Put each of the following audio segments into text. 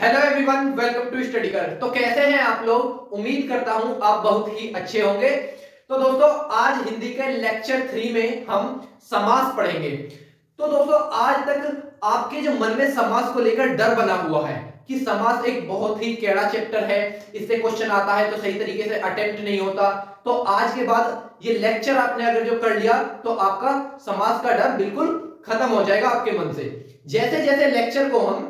Hello everyone welcome to study कर तो कैसे हैं आप लोग? उम्मीद करता हूँ आप बहुत ही अच्छे होंगे। तो दोस्तों, आज हिंदी के लेक्चर थ्री में हम समास पढ़ेंगे। तो दोस्तों, आज तक आपके जो मन में समास को लेकर डर बना हुआ है कि समास एक बहुत ही केड़ा चैप्टर है, इससे क्वेश्चन आता है तो सही तरीके से अटेम्प्ट नहीं होता। तो आज के बाद ये लेक्चर आपने अगर जो कर लिया तो आपका समास का डर बिल्कुल खत्म हो जाएगा आपके मन से। जैसे जैसे लेक्चर को हम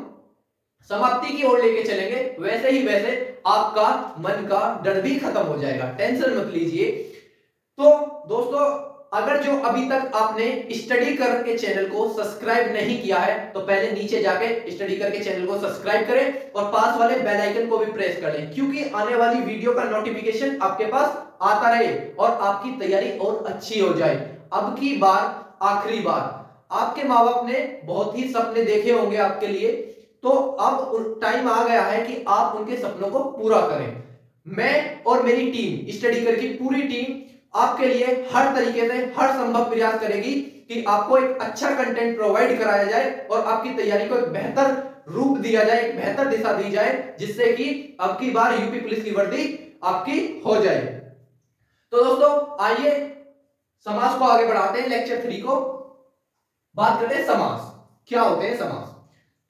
समाप्ति की ओर लेके चलेंगे। वैसे ही वैसे आपका मन का डर भी खत्म हो जाएगा। टेंशन मत लीजिए। तो दोस्तों, अगर जो अभी तक आपने स्टडी करके चैनल को सब्सक्राइब नहीं किया है तो पहले नीचे जाके स्टडी करके चैनल को सब्सक्राइब करें और पास वाले बेल आइकन को भी प्रेस कर लें, क्योंकि आने वाली वीडियो का नोटिफिकेशन आपके पास आता रहे और आपकी तैयारी और अच्छी हो जाए। अब की बार, आखिरी बार। आपके माँ बाप ने बहुत ही सपने देखे होंगे आपके लिए। तो अब टाइम आ गया है कि आप उनके सपनों को पूरा करें। मैं और मेरी टीम स्टडी करके पूरी टीम आपके लिए हर तरीके से, हर संभव प्रयास करेगी कि आपको एक अच्छा कंटेंट प्रोवाइड कराया जाए और आपकी तैयारी को एक बेहतर रूप दिया जाए, एक बेहतर दिशा दी जाए, जिससे कि अब की बार यूपी पुलिस की वर्दी आपकी हो जाए। तो दोस्तों, आइए समाज को आगे बढ़ाते हैं लेक्चर थ्री को। बात करते हैं समास क्या होते हैं समास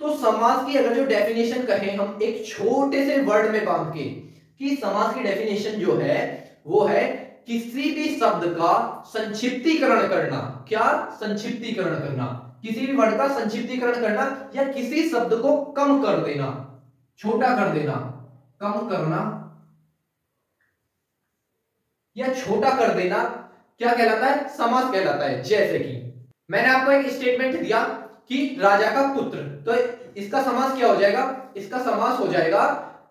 तो समास की अगर जो डेफिनेशन कहें हम, एक छोटे से वर्ड में बाँध के कि समास की डेफिनेशन जो है, वो है किसी भी शब्द का संक्षिप्तीकरण करना। क्या? संक्षिप्तीकरण करना। किसी भी वर्ड का संक्षिप्तीकरण करना या किसी शब्द को कम कर देना, छोटा कर देना। कम करना या छोटा कर देना, क्या कहलाता है? समास कहलाता है। जैसे कि मैंने आपको एक स्टेटमेंट दिया कि राजा का पुत्र। तो इसका समास क्या हो जाएगा? इसका समास हो जाएगा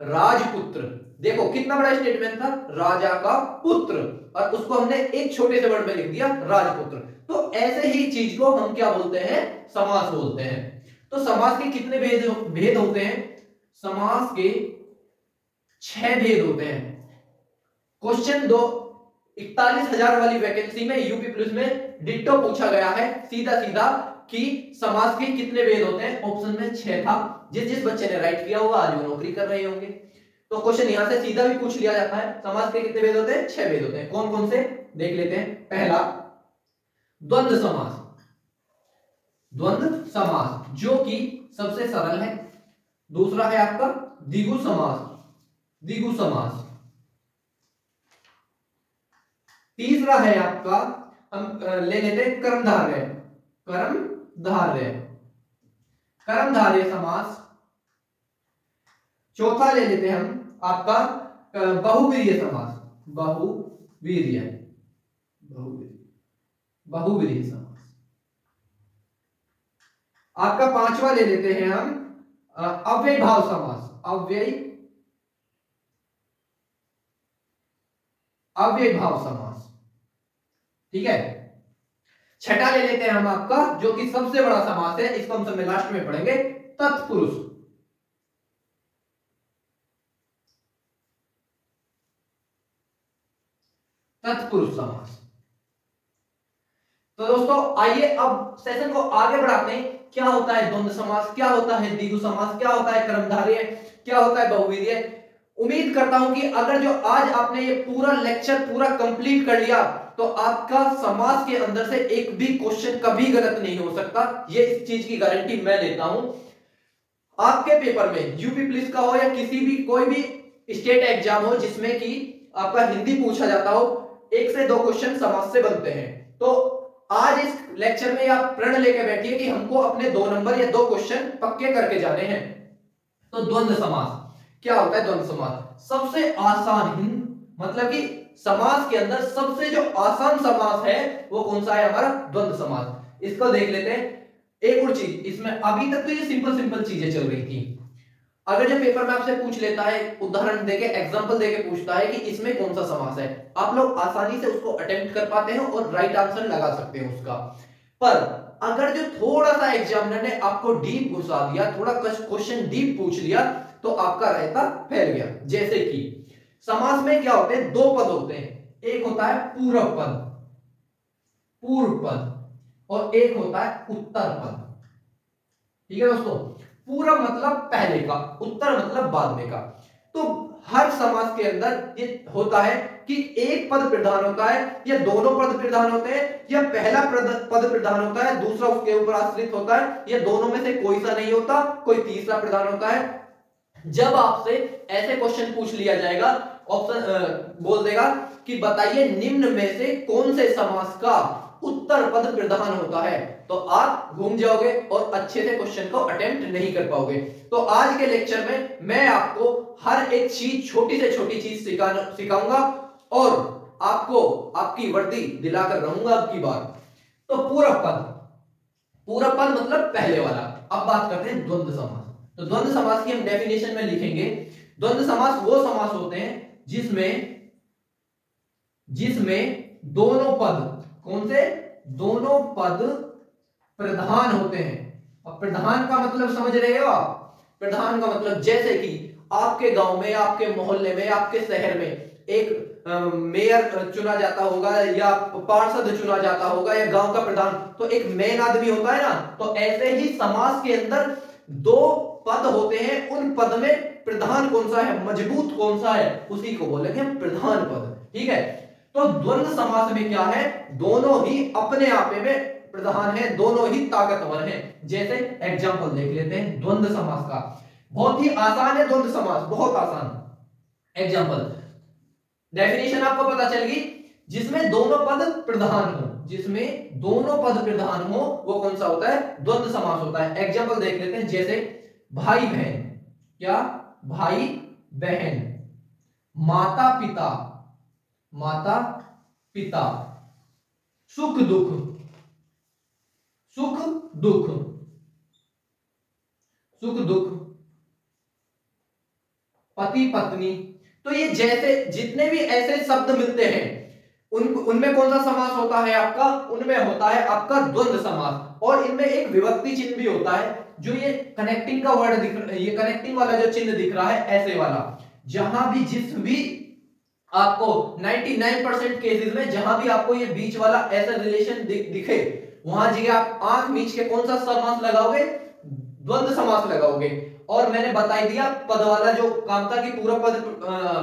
राजपुत्र। देखो, कितना बड़ा स्टेटमेंट था? राजा का पुत्र। और उसको हमने एक छोटे से वर्ड में लिख दिया, राजपुत्र। तो ऐसे ही चीज़ को हम क्या बोलते हैं? समास बोलते हैं। तो समास के कितने भेद भेद होते हैं? समास के छह भेद होते हैं। क्वेश्चन दो, इकतालीस हज़ार वाली वैकेंसी में यूपी पुलिस में डिट्टो पूछा गया है। सीधा सीधा कि समाज के कितने वेद होते हैं? ऑप्शन में छह था। जिस जिस बच्चे ने राइट किया होगा, आज वो नौकरी कर रहे होंगे। तो क्वेश्चन यहाँ से सीधा भी पूछ लिया जाता है, समाज के कितने वेद होते हैं? छह वेद होते हैं। कौन कौन से? देख लेते हैं। पहला, द्वंद्व समास द्वंद्व समास जो कि सबसे सरल है। दूसरा है आपका, दिगु समास दिगु समास तीसरा है आपका, हम ले लेते हैं कर्मधारय कर्म धार्य कर्मधार्य समास। चौथा ले लेते हैं हम आपका बहुवीर्य समास। बहुवीर्य। बहुवीर्य। समास। आपका पांचवा ले लेते हैं हम अव्यय भाव समास। अव्यय। अव्यय भाव समास। ठीक है? छठा ले लेते हैं हम आपका, जो कि सबसे बड़ा समास है, इसको हम समय लास्ट में पढ़ेंगे, तत्पुरुष। तत्पुरुष समास। तो दोस्तों, आइए अब सेशन को आगे बढ़ाते हैं, क्या होता है द्वंद समास, क्या होता है दिगु समास, क्या होता है कर्मधार्य, क्या होता है बहुवीर्य उम्मीद करता हूँ कि अगर जो आज आपने ये पूरा लेक्चर पूरा कंप्लीट कर लिया तो आपका समाज के अंदर से एक भी क्वेश्चन कभी गलत नहीं हो सकता। ये इस चीज़ की गारंटी मैं लेता हूँ। आपके पेपर में यूपी पुलिस का हो या किसी भी, कोई भी स्टेट एग्ज़ाम हो जिसमें कि आपका हिंदी पूछा जाता हो, एक से दो क्वेश्चन समाज से बनते हैं। तो आज इस लेक्चर में आप प्रण लेके बैठिए कि हमको अपने दो नंबर या दो क्वेश्चन पक्के करके जाने हैं। तो द्वंद्व समास क्या होता है द्वंद्व समास सबसे आसान मतलब कि समास के अंदर सबसे जो आसान समास है, वो कौन सा है? हमारा द्वंद समास। इसको देख लेते हैं। एक और चीज़, इसमें अभी तक तो ये सिंपल सिंपल चीज़ें चल रही थी। अगर जो पेपर में आपसे पूछ लेता है, उदाहरण देके एग्जांपल देके पूछता है कि इसमें कौन सा समास है। आप लोग आसानी से उसको अटेम्प्ट कर पाते हैं और राइट आंसर लगा सकते हैं उसका। पर अगर जो थोड़ा सा एग्जामिनर ने आपको डीप घुसा दिया, थोड़ा क्वेश्चन डीप पूछ लिया तो आपका रहता फैल गया। जैसे कि समास में क्या होते हैं? दो पद होते हैं। एक होता है पूर्व पद पूर्व पद, और एक होता है उत्तर पद। ठीक है दोस्तों? पूर्व मतलब पहले का, उत्तर मतलब बाद में का। तो हर समास के अंदर ये होता है कि एक पद प्रधान होता है, या दोनों पद प्रधान होते हैं, या पहला पद प्रधान होता है, दूसरा उसके ऊपर आश्रित होता है, या दोनों में से कोई सा नहीं होता, कोई तीसरा प्रधान होता है। जब आपसे ऐसे क्वेश्चन पूछ लिया जाएगा ऑप्शन बोल देगा कि बताइए निम्न में से कौन से समास का उत्तर पद प्रधान होता है? तो आप घूम जाओगे और अच्छे से क्वेश्चन को अटेम्प्ट नहीं कर पाओगे। तो आज के लेक्चर में मैं आपको हर एक चीज़, छोटी से छोटी चीज़ सिखाऊँगा और आपको आपकी वर्दी दिलाकर रहूँगा आपकी बात तो पूरा पद। पूरा पद मतलब पहले वाला। अब बात करते हैं द्वंद्व समास। तो द्वंद्व समास की हम डेफिनेशन में लिखेंगे। द्वंद्व समास वो समास होते हैं जिसमें जिसमें दोनों पद, कौन से? दोनों पद प्रधान होते हैं। अब प्रधान का मतलब समझ रहे हो आप? प्रधान का मतलब जैसे कि आपके गाँव में, आपके मोहल्ले में, आपके शहर में एक मेयर चुना जाता होगा या पार्षद चुना जाता होगा या गाँव का प्रधान तो एक मेन आदमी होता है ना? तो ऐसे ही समाज के अंदर दो पद होते हैं, उन पद में प्रधान कौन सा है? मज़बूत कौन सा है? उसी को बोलेंगे प्रधान पद। ठीक है? तो द्वंद समास में क्या है? दोनों ही अपने आप में प्रधान है, दोनों ही ताकतवर हैं। जैसे एग्जांपल देख लेते हैं, द्वंद समास का। बहुत ही आसान है द्वंद्व समास, बहुत आसान। एग्जांपल डेफिनेशन आपको पता चल गई, जिसमें दोनों पद प्रधान हो, जिसमें दोनों पद प्रधान हो, वो कौन सा होता है? द्वंद्व समास होता है। एग्ज़ाम्पल देख लेते हैं, जैसे भाई बहन। क्या? भाई बहन। माता पिता। माता पिता। सुख दुख। सुख दुख। सुख दुख। पति पत्नी। तो ये जैसे जितने भी ऐसे शब्द मिलते हैं, उन, उनमें कौन सा समास होता है आपका? उनमें होता है आपका द्वंद्व समास। और इनमें एक विभक्ति चिन्ह भी होता है। जो ये कनेक्टिंग का वर्ड दिख ये कनेक्टिंग वाला जो चिन्ह दिख रहा है, ऐसे वाला। जहाँ भी जिस भी आपको 99 परसेंट केसेस में जहाँ भी आपको ये बीच वाला ऐसा रिलेशन दिखे वहाँ जगह आप आँख मीच के कौन सा समास लगाओगे? द्वंद्व समास लगाओगे। और मैंने बताई दिया, पद वाला जो काम था कि पूरा पद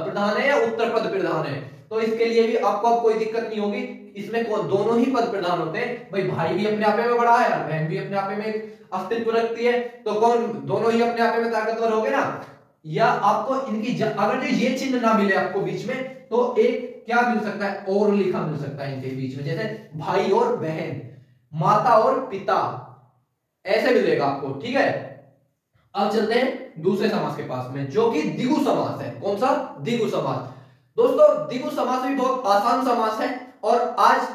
प्रधान है या उत्तर पद प्रधान है तो इसके लिए भी आपको अब कोई दिक्कत नहीं होगी। इसमें दोनों ही पद प्रधान होते हैं। भाई भाई भी अपने आप में बड़ा है बहन भी अपने आप में अस्तित्व रखती है। तो कौन दोनों ही अपने आप में ताकतवर हो गए ना? या आपको इनकी. अगर जो ये चिन्ह ना मिले आपको बीच में तो एक क्या मिल सकता है? और लिखा मिल सकता है इनके बीच में, जैसे भाई और बहन, माता और पिता। ऐसे मिलेगा आपको, ठीक है? अब चलते हैं दूसरे समाज के पास में, जो कि दिगु समास है। कौन सा? दिगु समास दोस्तों, दिगु समास भी बहुत आसान समास है। और आज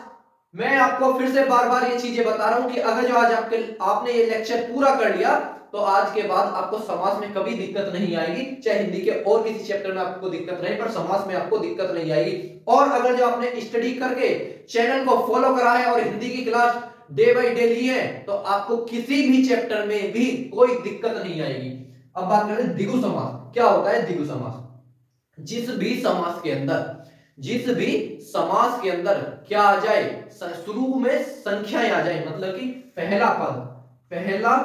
मैं आपको फिर से बार बार ये चीज़ें बता रहा हूँ कि अगर जो आज आपके, आपने ये लेक्चर पूरा कर लिया तो आज के बाद आपको समाज में कभी दिक्कत नहीं आएगी। चाहे हिंदी के और किसी चैप्टर में आपको दिक्कत नहीं पर समाज में आपको दिक्कत नहीं आएगी। और अगर जो आपने स्टडी करके चैनल को फॉलो करा है और हिंदी की क्लास डे बाई डे ली है तो आपको किसी भी चैप्टर में भी कोई दिक्कत नहीं आएगी। अब बात करते हैं दिगु समास क्या होता है दिगु समास जिस भी समास के अंदर जिस भी समास के अंदर क्या आ जाए शुरू में संख्या आ जाए मतलब कि पहला पद पहला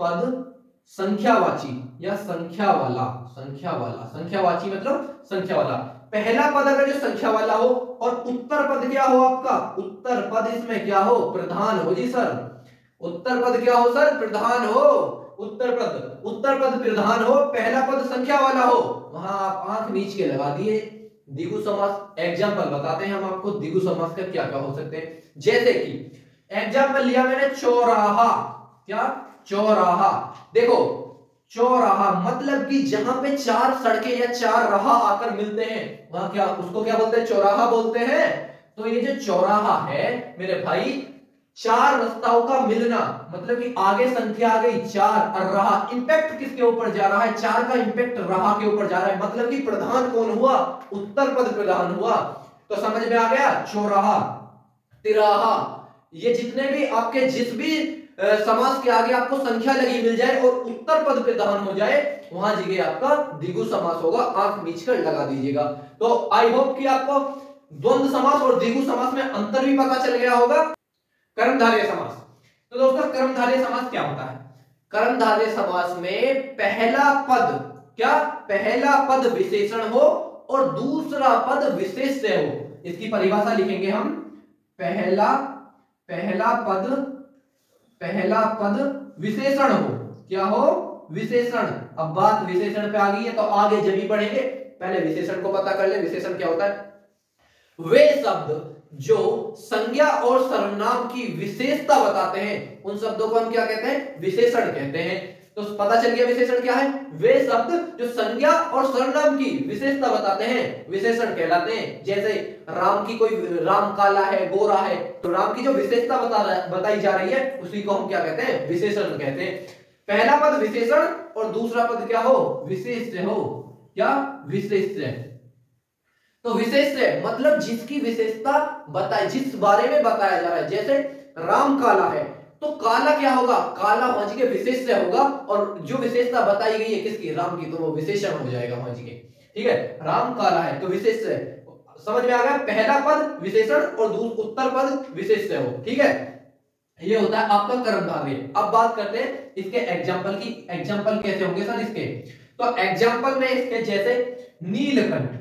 पद संख्यावाची या संख्या वाला संख्या वाला संख्यावाची मतलब संख्या वाला पहला पद अगर जो संख्या वाला हो, और उत्तर पद क्या हो आपका? उत्तर पद इसमें क्या हो? प्रधान हो जी सर। उत्तर पद क्या हो सर? प्रधान हो। उत्तर पद उत्तर पद प्रधान हो, पहला पद संख्या वाला हो। वहाँ आप आँख नीच के लगा दिए। दिगु समास एग्ज़ाम्पल बताते हैं हम आपको, दिगु समास का क्या क्या हो सकते हैं। जैसे कि एग्ज़ाम्पल लिया मैंने, चौराहा। क्या? चौराहा। देखो, चौराहा मतलब कि जहाँ पे चार सड़कें या चार राह आकर मिलते हैं, वहाँ क्या, उसको क्या बोलते हैं? चौराहा बोलते हैं। तो ये जो चौराहा है, मेरे भाई चार रास्ताओं का मिलना मतलब कि आगे संख्या आ गई चार, और रहा इंपैक्ट किसके ऊपर जा रहा है? चार का इंपैक्ट रहा के ऊपर जा रहा है मतलब कि प्रधान कौन हुआ? उत्तर पद प्रधान हुआ। तो समझ में आ गया? चौराहा, तिराहा। ये जितने भी आपके जिस भी समास के आगे आपको संख्या लगी मिल जाए और उत्तर पद पे दहन हो जाए, वहाँ जगह आपका दिगु समास होगा। आँख मीच कर लगा दीजिएगा। तो आई होप कि आपको द्वंद्व समास और दिगु समास में अंतर भी पता चल गया होगा। कर्मधारय समास। तो दोस्तों, कर्मधारय समास क्या होता है? कर्मधारय समास में पहला पद क्या? पहला पद विशेषण हो और दूसरा पद विशेष से हो। इसकी परिभाषा लिखेंगे हम। पहला पहला पद पहला पद विशेषण हो। क्या हो? विशेषण। अब बात विशेषण पे आ गई है तो आगे जब ही पढ़ेंगे, पहले विशेषण को पता कर ले, विशेषण क्या होता है? वे शब्द जो संज्ञा और सर्वनाम की विशेषता बताते हैं, उन शब्दों को हम क्या कहते हैं? विशेषण कहते हैं। तो पता चल गया विशेषण क्या है? वे शब्द जो संज्ञा और सर्वनाम की विशेषता बताते हैं, विशेषण कहलाते हैं। जैसे राम की कोई, राम काला है, गोरा है तो राम की जो विशेषता बता बताई जा रही है, उसी को हम क्या कहते हैं? विशेषण कहते हैं। पहला पद विशेषण और दूसरा पद क्या हो? विशेष हो। क्या? विशेष तो विशेष मतलब जिसकी विशेषता बताए जिस बारे में बताया जा रहा है, जैसे राम काला है तो काला क्या होगा? काला वहाँ के विशेष से होगा, और जो विशेषता बताई गई है किसकी? राम की तो वो विशेषण हो जाएगा वहाँ के। ठीक है? राम काला है तो विशेष समझ में आ गया? पहला पद विशेषण और उत्तर पद विशेष से हो। ठीक है? ये होता है आपका कर्म कर्मधारय अब बात करते हैं इसके एग्ज़ाम्पल की। एग्ज़ाम्पल कैसे होंगे सर इसके? तो एग्ज़ाम्पल में इसके जैसे नीलकंठ।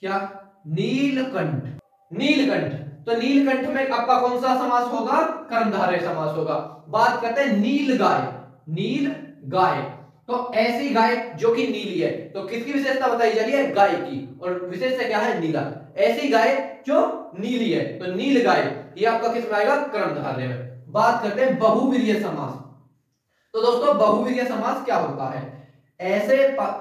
क्या? नीलकंठ। नीलकंठ। तो नीलकंठ में आपका कौन सा समास होगा? कर्मधारय समास होगा। बात करते हैं नील गाय। नील गाय। तो ऐसी गाय जो कि नीली है। तो किसकी विशेषता बताई जा रही है? गाय की। और विशेषता क्या है? नीला। ऐसी गाय जो नीली है। तो नील गाय, ये आपका किस आएगा? कर्मधारय में। बात करते हैं बहुवीर्य समास। तो दोस्तों, बहुवीर्य समास क्या होता है? ऐसे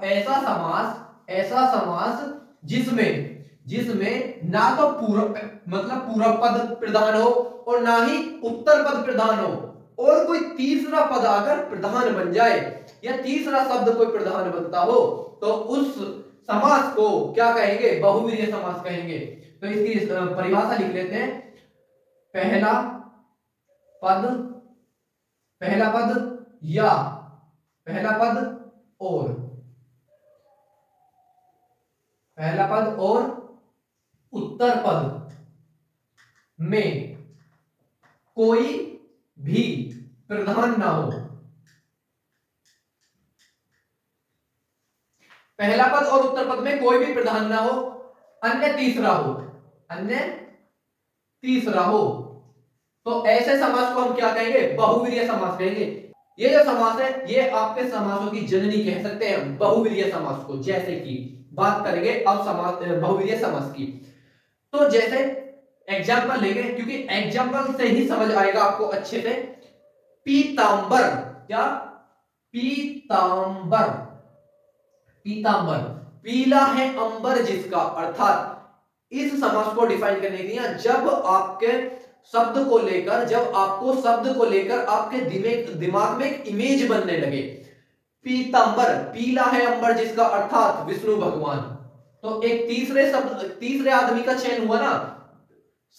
ऐसा समास ऐसा समास जिसमें जिसमें ना तो पूर्व मतलब पूर्व पद प्रधान हो और ना ही उत्तर पद प्रधान हो। और कोई तीसरा पद आकर प्रधान बन जाए, या तीसरा शब्द कोई प्रधान बनता हो तो उस समास को क्या कहेंगे? बहुवीर्य समास कहेंगे। तो इसकी परिभाषा लिख लेते हैं। पहला पद पहला पद या, पहला पद और। पहला पद और उत्तर पद में कोई भी प्रधान ना हो। पहला पद और उत्तर पद में कोई भी प्रधान ना हो, अन्य तीसरा हो। अन्य तीसरा हो। तो ऐसे समास को हम क्या कहेंगे? बहुवीर्य समास कहेंगे। ये जो समास है, ये आपके समासों की जननी कह सकते हैं, बहुवीर्य समास को, जैसे कि बात करेंगे अब समास बहुवीर्य समास की। तो जैसे एग्ज़ाम्पल लेंगे, क्योंकि एग्ज़ाम्पल से ही समझ आएगा आपको अच्छे से। पीतांबर, क्या? पीतांबर। पीतांबर। पीला है अंबर जिसका, अर्थात इस समास को डिफाइन करने के जब आपके शब्द को लेकर, जब आपको शब्द को लेकर आपके दिमाग में एक इमेज बनने लगे पीतांबर पीला है अंबर जिसका अर्थात विष्णु भगवान। तो एक तीसरे शब्द, तीसरे आदमी का चयन हुआ ना,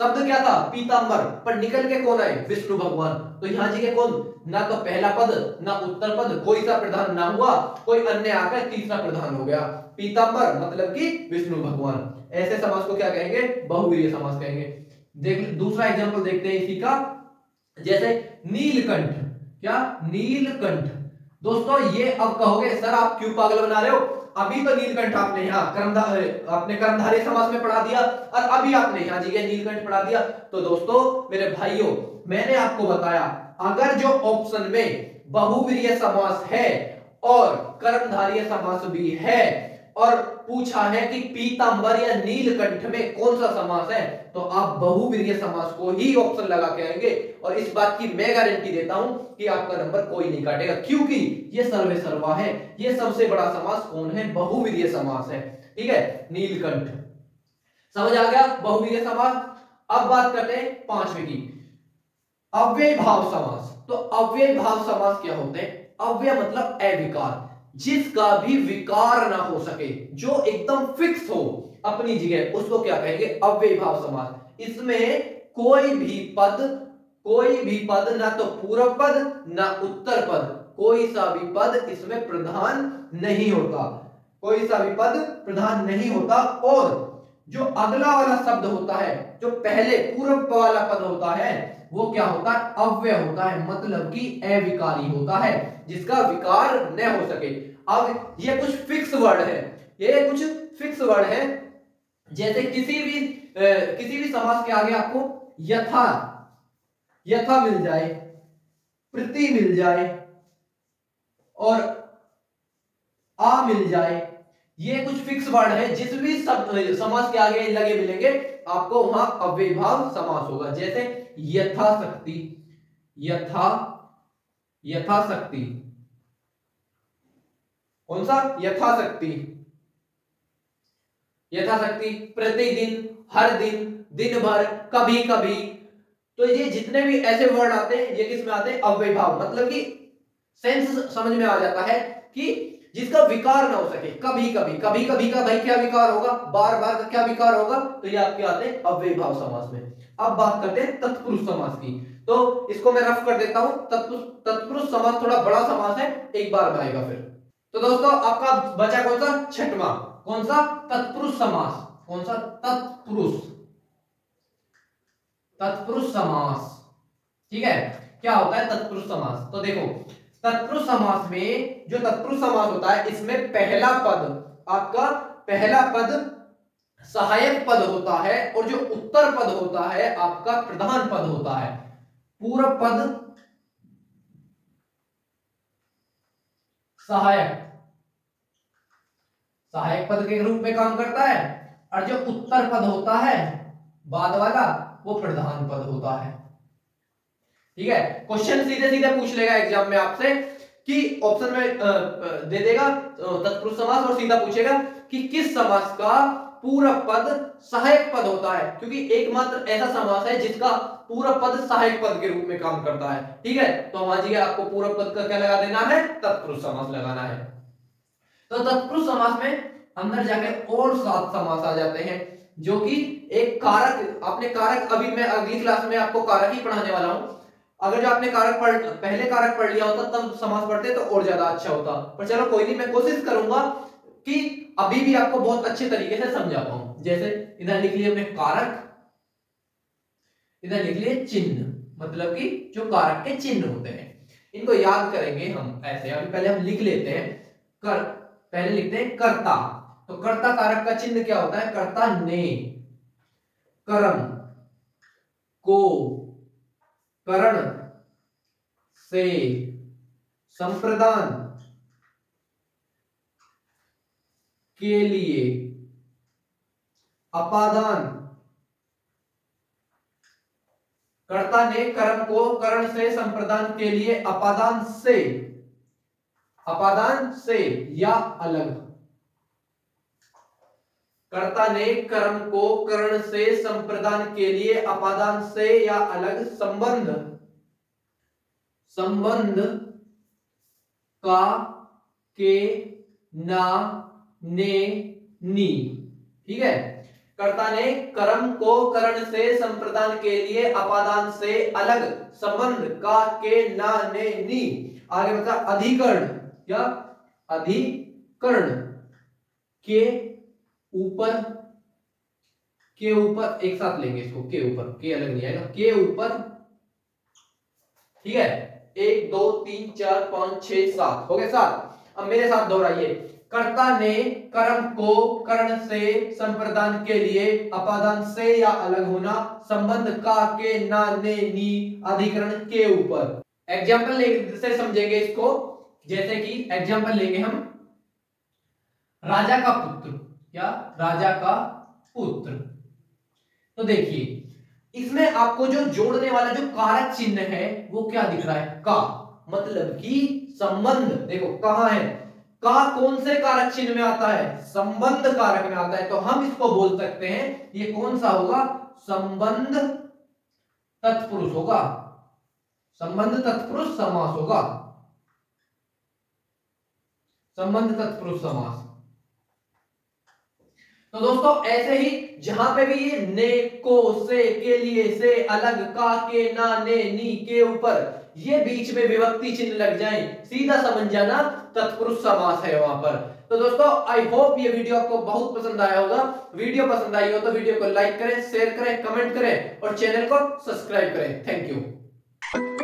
शब्द क्या था? पीतांबर पर निकल के कौन आए? विष्णु भगवान। तो यहाँ जी के कौन? ना तो पहला पद, ना उत्तर पद, कोई सा प्रधान ना हुआ, कोई अन्य आकर तीसरा प्रधान हो गया। पीतांबर मतलब कि विष्णु भगवान। ऐसे समाज को क्या कहेंगे? बहुवीय समाज कहेंगे। देख, दूसरा एग्ज़ाम्पल देखते हैं इसी का। जैसे नीलकंठ। क्या? नीलकंठ। दोस्तों, ये अब कहोगे, सर, आप क्यों पागल बना रहे हो? अभी तो नीलकंठ आपने यहाँ कर्मधार आपने कर्मधारे समाज में पढ़ा दिया और अभी आपने यहाँ जी नीलकंठ पढ़ा दिया। तो दोस्तों, मेरे भाइयों, मैंने आपको बताया, अगर जो ऑप्शन में बहुवीर्य समास है और कर्मधारी समास भी है और पूछा है कि पीतांबर या नीलकंठ में कौन सा समास है? तो आप बहुवीर्य समास को ही ऑप्शन लगा के आएँगे। और इस बात की मैं गारंटी देता हूँ कि आपका नंबर कोई नहीं काटेगा। क्योंकि ये सर्वे सर्वा है। ये सबसे बड़ा समास कौन है? बहुवीर्य समास है। ठीक है? नीलकंठ। समझ आ गया? बहुवीर्य समास। अब बात करते हैं पांचवे की। अव्यय भाव समास। तो अव्यय भाव समास क्या होते हैं? अव्यय मतलब अविकार। जिसका भी विकार ना हो सके, जो एकदम फिक्स हो अपनी जगह, उसको क्या कहेंगे? अव्यय भाव समास। इसमें कोई भी पद, कोई भी पद, ना तो पूर्व पद, ना उत्तर पद, कोई सा भी पद इसमें प्रधान नहीं होता। कोई सा भी पद प्रधान नहीं होता और जो अगला वाला शब्द होता है जो पहले पूर्व वाला पद होता है वो क्या होता है? अव्यय होता है मतलब कि अविकारी होता है जिसका विकार न हो सके। अब ये कुछ फिक्स वर्ड है। ये कुछ फिक्स वर्ड है। जैसे किसी भी ए, किसी भी समाज के आगे आपको यथा यथा मिल जाए प्रति मिल जाए और आ मिल जाए ये कुछ फिक्स वर्ड है, जिस भी समास के आगे लगे मिलेंगे, आपको वहाँ अव्यभाव समास होगा। जैसे यथाशक्ति, यथा, यथाशक्ति। कौन सा? यथाशक्ति। यथाशक्ति प्रतिदिन, हर दिन दिन भर कभी कभी तो ये जितने भी ऐसे वर्ड आते हैं, ये किसमें आते हैं? अव्यभाव मतलब कि सेंस समझ में आ जाता है कि जिसका विकार ना हो सके। कभी कभी कभी कभी का भाई क्या विकार होगा? बार बार का क्या विकार होगा? तो ये आपके आते हैं अव्यभाव समास में। अब बात करते हैं तत्पुरुष समास की। तो इसको मैं रफ कर देता हूँ। तत्पुरुष समास थोड़ा बड़ा समास है। एक बार में आएगा फिर। तो दोस्तों, आपका बचा कौन सा? छठवा। कौन सा? तत्पुरुष समास। कौन सा? तत्पुरुष। तत्पुरुष समास। ठीक है? क्या होता है तत्पुरुष समास? तो देखो तत्पुरुष समास में जो तत्पुरुष समास होता है, इसमें पहला पद, आपका पहला पद सहायक पद होता है और जो उत्तर पद होता है, आपका प्रधान पद होता है। पूर्व पद सहायक। सहायक पद के रूप में काम करता है और जो उत्तर पद होता है, बाद वाला, वो प्रधान पद होता है। ठीक है? क्वेश्चन सीधे सीधे पूछ लेगा एग्ज़ाम में आपसे कि ऑप्शन में दे देगा तत्पुरुष समास और सीधा पूछेगा कि किस समास का पूरा पद सहायक पद होता है? क्योंकि एकमात्र ऐसा समास है जिसका पूरा पद सहायक पद के रूप में काम करता है। ठीक है? तो जी आपको पूरा पद का क्या लगा देना है? तत्पुरुष समास लगाना है। तो तत्पुरुष समास में अंदर जाके और सात समास आ जाते हैं, जो कि एक कारक, आपने कारक अभी मैं अगली क्लास में आपको कारक ही पढ़ाने वाला हूँ। अगर जो आपने कारक पढ़, पहले कारक पढ़ लिया होता, तब समास पढ़ते तो और ज़्यादा अच्छा होता। पर चलो, कोई नहीं, मैं कोशिश करूँगा कि अभी भी आपको बहुत अच्छे तरीके से समझा पाऊँ। जैसे, इधर लिख लिया हमने कारक, इधर लिख लिए चिन्ह। मतलब कि जो कारक के चिन्ह होते हैं। इनको याद करेंगे हम ऐसे। अभी पहले हम लिख लेते हैं, कर, पहले लिखते हैं कर्ता। तो कर्ता कारक का चिन्ह क्या होता है? कर्ता ने। कर्म, को। करण से संप्रदान के लिए अपादान कर्ता ने कर्म को, करण से संप्रदान के लिए अपादान से अपादान से या अलग। कर्ता ने कर्म को करण से संप्रदान के लिए अपादान से या अलग संबंध संबंध का, के, ना, ने, नी। ठीक है? कर्ता ने कर्म को करण से संप्रदान के लिए अपादान से अलग संबंध, का, के, ना, ने, नी। आगे बता, अधिकरण, या अधिकरण, के ऊपर के ऊपर एक साथ लेंगे इसको, के ऊपर, के अलग नहीं आएगा, के ऊपर, ठीक है? एक, दो, तीन, चार, पाँच छ सात, हो गए सात? अब मेरे साथ दोहराइए। कर्ता ने कर्म को कर्ण से, संप्रदान के लिए अपादान से या अलग होना, संबंध का, के, ना, ने, नी, अधिकरण के ऊपर। एग्ज़ाम्पल से समझेंगे इसको। जैसे कि एग्ज़ाम्पल लेंगे हम। राजा का पुत्र। क्या राजा का पुत्र। तो देखिए, इसमें आपको जो जोड़ने वाला जो कारक चिन्ह है, वो क्या दिख रहा है? का। मतलब कि संबंध। देखो, कहा है? का कौन से कारक चिन्ह में आता है? संबंध कारक में आता है। तो हम इसको बोल सकते हैं, ये कौन सा होगा? संबंध तत्पुरुष होगा। संबंध तत्पुरुष समास होगा। संबंध तत्पुरुष समास। तो दोस्तों, ऐसे ही जहाँ पे भी ये ने को से, के लिए से, अलग का, के ना, ने, नी, के ऊपर ये बीच में विभक्ति चिन्ह लग जाए, सीधा समझ जाना तत्पुरुष समास है वहाँ पर। तो दोस्तों आई होप ये वीडियो आपको बहुत पसंद आया होगा। वीडियो पसंद आई हो तो वीडियो को लाइक करें शेयर करें कमेंट करें और चैनल को सब्सक्राइब करें। Thank you